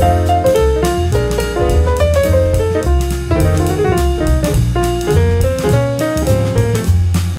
you